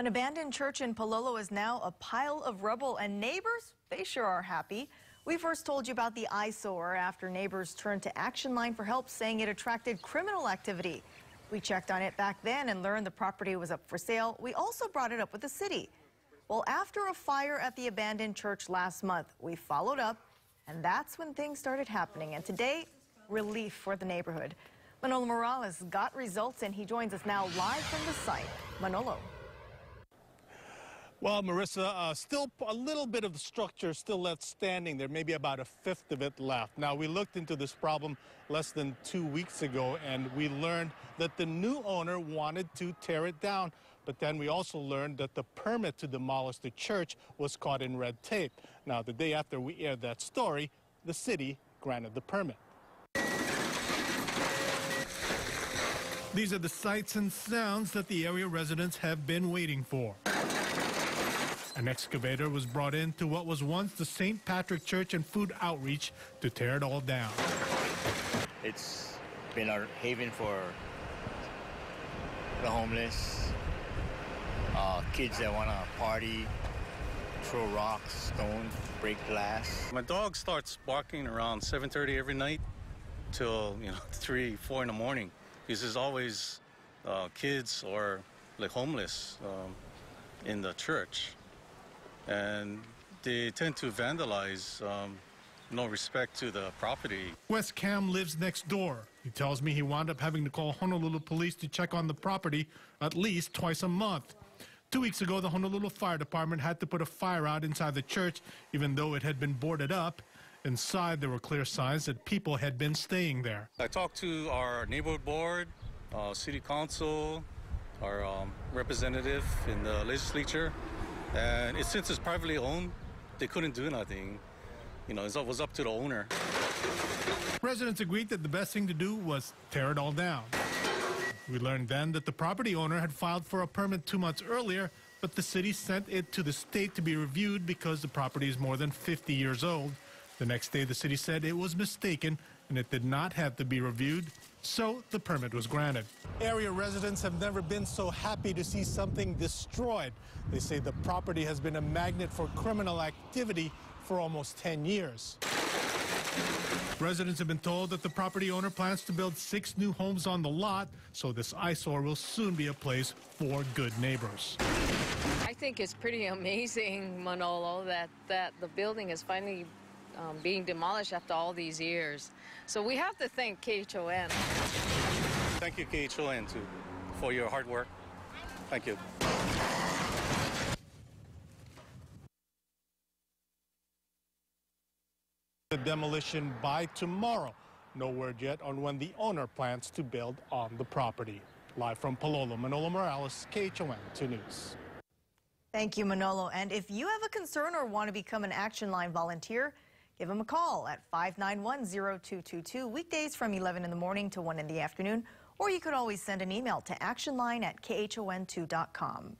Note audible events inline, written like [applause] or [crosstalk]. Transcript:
An abandoned church in Palolo is now a pile of rubble, and neighbors, they sure are happy. We first told you about the eyesore after neighbors turned to Action Line for help, saying it attracted criminal activity. We checked on it back then and learned the property was up for sale. We also brought it up with the city. Well, after a fire at the abandoned church last month, we followed up, and that's when things started happening. And today, relief for the neighborhood. Manolo Morales got results, and he joins us now live from the site. Manolo. Well, Marissa, uh, still a little bit of the structure still left standing. There may be about a fifth of it left. Now, we looked into this problem less than two weeks ago, and we learned that the new owner wanted to tear it down. But then we also learned that the permit to demolish the church was caught in red tape. Now, the day after we aired that story, the city granted the permit. These are the sights and sounds that the area residents have been waiting for. An excavator was brought in to what was once the St. Patrick Church and Food Outreach to tear it all down. It's been a haven for the homeless, uh, kids that want to party, throw rocks, stones, break glass. My dog starts barking around 7.30 every night till, you know, [laughs] 3, 4 in the morning. Because there's always uh, kids or like homeless um, in the church and they tend to vandalize, um, no respect to the property. Wes Cam lives next door. He tells me he wound up having to call Honolulu police to check on the property at least twice a month. Two weeks ago, the Honolulu Fire Department had to put a fire out inside the church, even though it had been boarded up. Inside, there were clear signs that people had been staying there. I talked to our neighborhood board, uh, city council, our um, representative in the legislature, and it, since it's privately owned, they couldn't do nothing. You know, it was up to the owner. Residents agreed that the best thing to do was tear it all down. We learned then that the property owner had filed for a permit two months earlier, but the city sent it to the state to be reviewed because the property is more than 50 years old. The next day, the city said it was mistaken and it did not have to be reviewed, so the permit was granted. Area residents have never been so happy to see something destroyed. They say the property has been a magnet for criminal activity for almost 10 years. Residents have been told that the property owner plans to build six new homes on the lot, so this eyesore will soon be a place for good neighbors. I think it's pretty amazing, Manolo, that, that the building is finally um, being demolished after all these years. So we have to thank KHON. Thank you, KHON, too, for your hard work. Thank you. The demolition by tomorrow. No word yet on when the owner plans to build on the property. Live from Palolo, Manolo Morales, KHON 2 News. Thank you, Manolo. And if you have a concern or want to become an Action Line volunteer, Give them a call at 591-0222, weekdays from 11 in the morning to 1 in the afternoon, or you could always send an email to actionline at khon2.com.